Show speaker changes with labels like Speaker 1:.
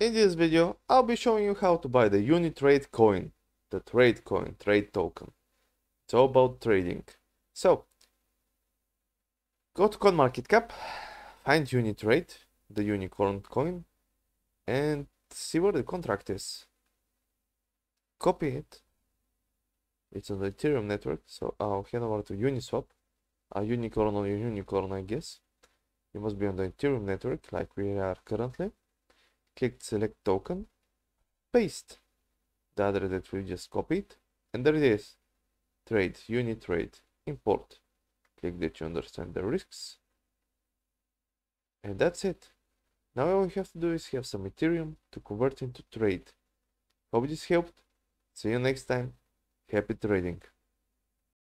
Speaker 1: In this video, I'll be showing you how to buy the Unitrade coin, the trade coin, trade token. It's all about trading. So, go to CoinMarketCap, find Unitrade, the unicorn coin, and see where the contract is. Copy it. It's on the Ethereum network, so I'll head over to Uniswap, a unicorn on a unicorn, I guess. You must be on the Ethereum network, like we are currently click select token, paste the address that we just copied, and there it is. Trade, Unitrade, import. Click that you understand the risks. And that's it. Now all we have to do is have some Ethereum to convert into trade. Hope this helped. See you next time. Happy trading.